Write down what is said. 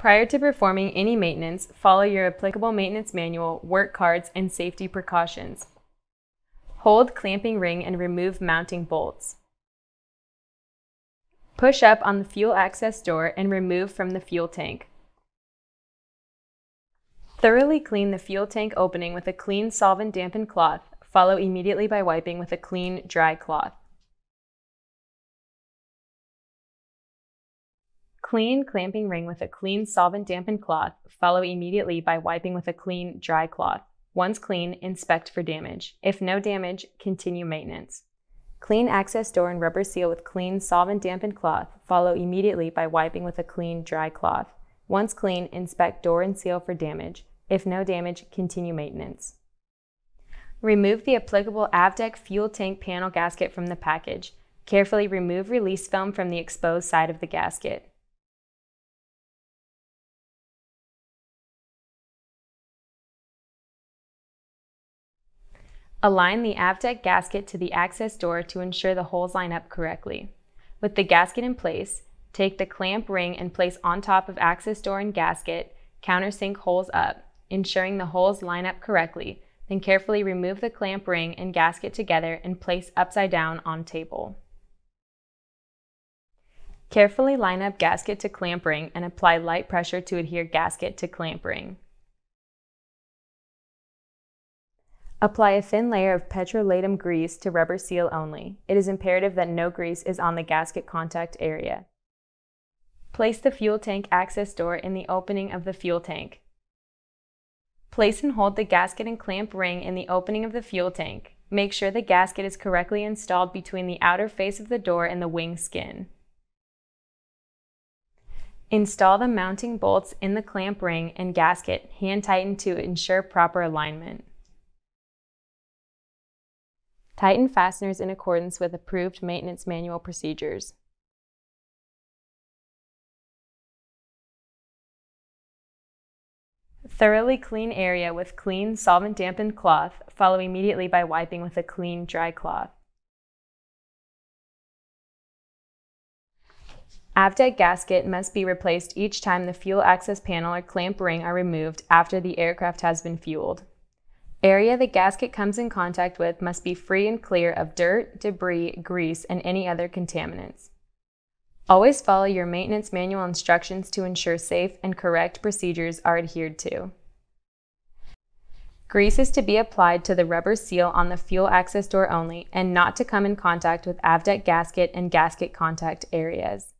Prior to performing any maintenance, follow your applicable maintenance manual, work cards, and safety precautions. Hold clamping ring and remove mounting bolts. Push up on the fuel access door and remove from the fuel tank. Thoroughly clean the fuel tank opening with a clean solvent dampened cloth. Follow immediately by wiping with a clean, dry cloth. Clean clamping ring with a clean solvent dampened cloth. Follow immediately by wiping with a clean, dry cloth. Once clean, inspect for damage. If no damage, continue maintenance. Clean access door and rubber seal with clean solvent dampened cloth. Follow immediately by wiping with a clean, dry cloth. Once clean, inspect door and seal for damage. If no damage, continue maintenance. Remove the applicable AVDEC fuel tank panel gasket from the package. Carefully remove release film from the exposed side of the gasket. Align the AVDEC gasket to the access door to ensure the holes line up correctly. With the gasket in place, take the clamp ring and place on top of access door and gasket, countersink holes up, ensuring the holes line up correctly, then carefully remove the clamp ring and gasket together and place upside down on table. Carefully line up gasket to clamp ring and apply light pressure to adhere gasket to clamp ring. Apply a thin layer of petrolatum grease to rubber seal only. It is imperative that no grease is on the gasket contact area. Place the fuel tank access door in the opening of the fuel tank. Place and hold the gasket and clamp ring in the opening of the fuel tank. Make sure the gasket is correctly installed between the outer face of the door and the wing skin. Install the mounting bolts in the clamp ring and gasket, hand tighten to ensure proper alignment. Tighten fasteners in accordance with approved maintenance manual procedures. Thoroughly clean area with clean solvent dampened cloth, follow immediately by wiping with a clean dry cloth. AVDEC gasket must be replaced each time the fuel access panel or clamp ring are removed after the aircraft has been fueled. Area the gasket comes in contact with must be free and clear of dirt, debris, grease, and any other contaminants. Always follow your maintenance manual instructions to ensure safe and correct procedures are adhered to. Grease is to be applied to the rubber seal on the fuel access door only and not to come in contact with AVDEC gasket and gasket contact areas.